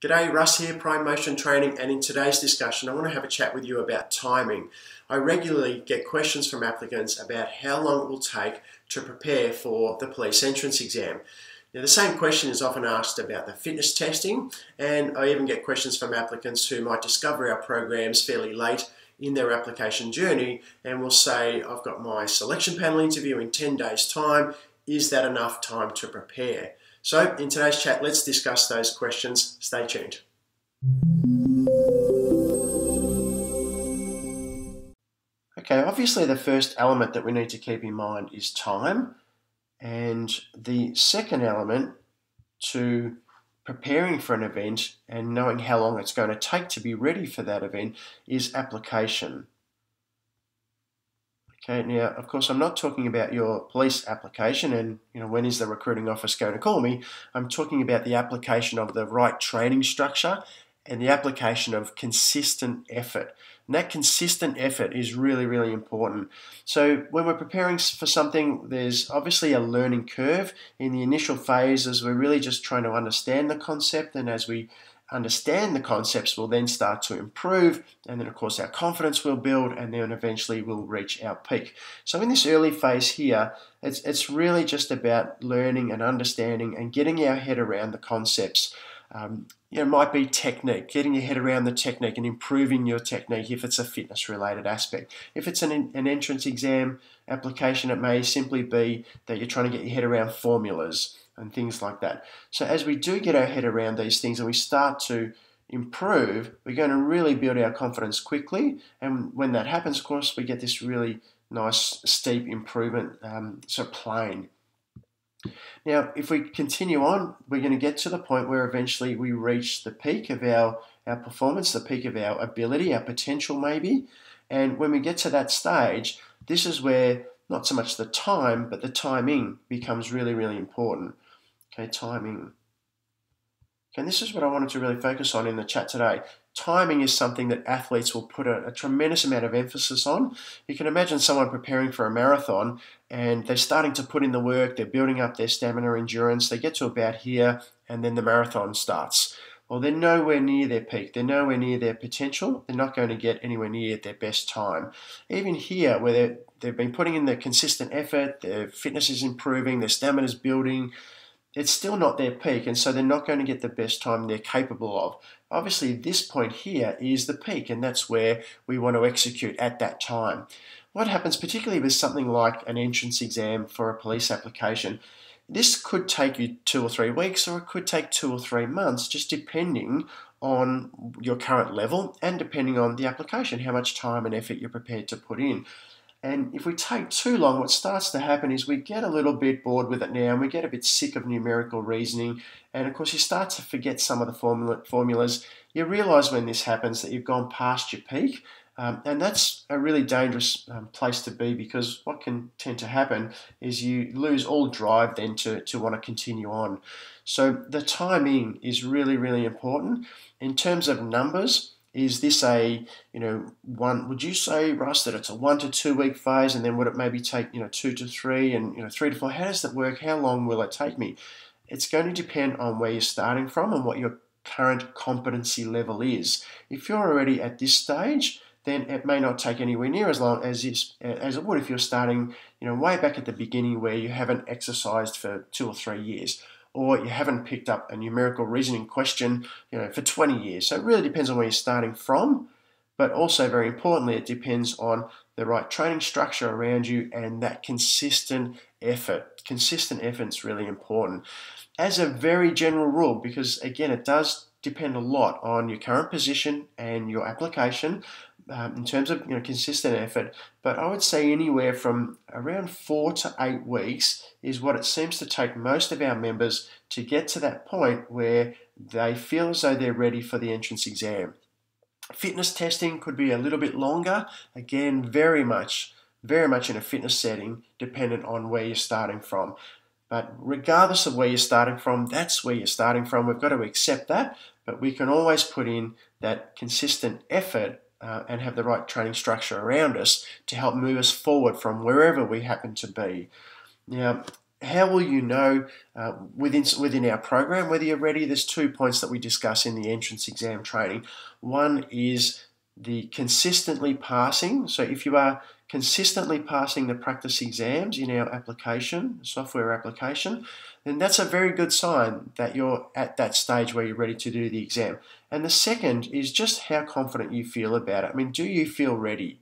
G'day, Russ here, Prime Motion Training, and in today's discussion, I want to have a chat with you about timing. I regularly get questions from applicants about how long it will take to prepare for the police entrance exam. Now, the same question is often asked about the fitness testing, and I even get questions from applicants who might discover our programs fairly late in their application journey and will say, I've got my selection panel interview in 10 days' time. Is that enough time to prepare? So, in today's chat, let's discuss those questions. Stay tuned. Okay, obviously, the first element that we need to keep in mind is time. And the second element to preparing for an event and knowing how long it's going to take to be ready for that event is application. Okay, now of course I'm not talking about your police application and you know when is the recruiting office going to call me. I'm talking about the application of the right training structure and the application of consistent effort. And that consistent effort is really, really important. So when we're preparing for something, there's obviously a learning curve. In the initial phases, we're really just trying to understand the concept, and as we understand the concepts, we'll then start to improve, and then of course our confidence will build, and then eventually we'll reach our peak. So in this early phase here, it's, it's really just about learning and understanding and getting our head around the concepts. Um, you know, it might be technique, getting your head around the technique and improving your technique if it's a fitness related aspect. If it's an, an entrance exam application, it may simply be that you're trying to get your head around formulas and things like that. So, as we do get our head around these things and we start to improve, we're going to really build our confidence quickly. And when that happens, of course, we get this really nice steep improvement, um, so plane now, if we continue on, we're going to get to the point where eventually we reach the peak of our, our performance, the peak of our ability, our potential maybe. And when we get to that stage, this is where not so much the time, but the timing becomes really, really important. Okay, timing. Okay, and this is what I wanted to really focus on in the chat today timing is something that athletes will put a, a, tremendous amount of emphasis on. You can imagine someone preparing for a marathon and they're starting to put in the work, they're building up their stamina, endurance, they get to about here, and then the marathon starts. Well, they're nowhere near their peak. They're nowhere near their potential. They're not going to get anywhere near their best time. Even here, where they've been putting in the consistent effort, their fitness is improving, their stamina is building, it's still not their peak, and so they're not going to get the best time they're capable of. Obviously, this point here is the peak, and that's where we want to execute at that time. What happens, particularly with something like an entrance exam for a police application, this could take you two or three weeks, or it could take two or three months, just depending on your current level and depending on the application, how much time and effort you're prepared to put in. And if we take too long, what starts to happen is we get a little bit bored with it now and we get a bit sick of numerical reasoning. And of course, you start to forget some of the formula, formulas. You realize when this happens that you've gone past your peak. Um, and that's a really dangerous um, place to be because what can tend to happen is you lose all drive then to, to want to continue on. So the timing is really, really important. In terms of numbers, is this a you know one would you say russ that it's a one to two week phase and then would it maybe take you know two to three and you know three to four? How does that work? How long will it take me? It's going to depend on where you're starting from and what your current competency level is. If you're already at this stage then it may not take anywhere near as long as this, as it would if you're starting you know way back at the beginning where you haven't exercised for two or three years or you haven't picked up a numerical reasoning question you know, for 20 years. So it really depends on where you're starting from, but also very importantly, it depends on the right training structure around you and that consistent effort. Consistent effort is really important. As a very general rule, because again, it does depend a lot on your current position and your application, um, in terms of you know consistent effort, but I would say anywhere from around four to eight weeks is what it seems to take most of our members to get to that point where they feel as though they're ready for the entrance exam. Fitness testing could be a little bit longer. Again, very much, very much in a fitness setting, dependent on where you're starting from. But regardless of where you're starting from, that's where you're starting from. We've got to accept that, but we can always put in that consistent effort uh, and have the right training structure around us to help move us forward from wherever we happen to be. Now, how will you know uh, within within our program whether you're ready? There's two points that we discuss in the entrance exam training. One is the consistently passing. So if you are consistently passing the practice exams in our application, software application, then that's a very good sign that you're at that stage where you're ready to do the exam. And the second is just how confident you feel about it. I mean, do you feel ready?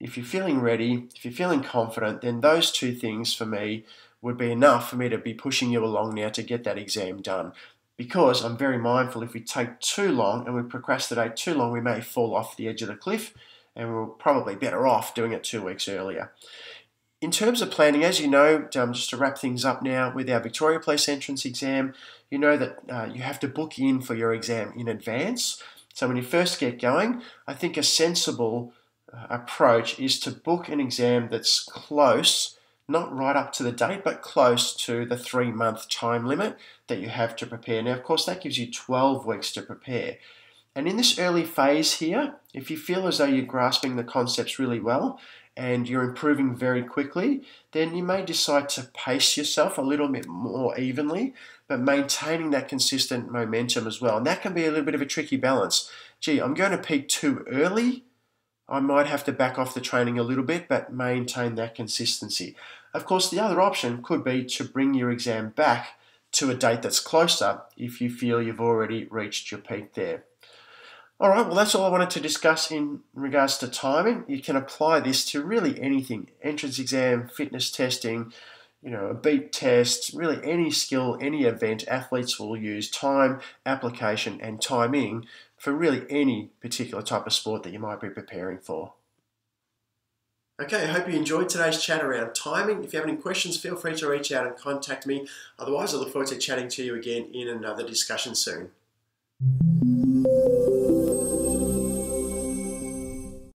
If you're feeling ready, if you're feeling confident, then those two things for me would be enough for me to be pushing you along now to get that exam done. Because I'm very mindful if we take too long and we procrastinate too long, we may fall off the edge of the cliff and we're probably better off doing it two weeks earlier. In terms of planning, as you know, um, just to wrap things up now with our Victoria Police entrance exam, you know that uh, you have to book in for your exam in advance. So when you first get going, I think a sensible uh, approach is to book an exam that's close, not right up to the date, but close to the three month time limit that you have to prepare. Now, of course, that gives you 12 weeks to prepare. And in this early phase here, if you feel as though you're grasping the concepts really well and you're improving very quickly, then you may decide to pace yourself a little bit more evenly, but maintaining that consistent momentum as well. And that can be a little bit of a tricky balance. Gee, I'm going to peak too early. I might have to back off the training a little bit, but maintain that consistency. Of course, the other option could be to bring your exam back to a date that's closer if you feel you've already reached your peak there. All right, well, that's all I wanted to discuss in regards to timing. You can apply this to really anything entrance exam, fitness testing, you know, a beep test, really any skill, any event. Athletes will use time, application, and timing for really any particular type of sport that you might be preparing for. Okay, I hope you enjoyed today's chat around timing. If you have any questions, feel free to reach out and contact me. Otherwise, I look forward to chatting to you again in another discussion soon.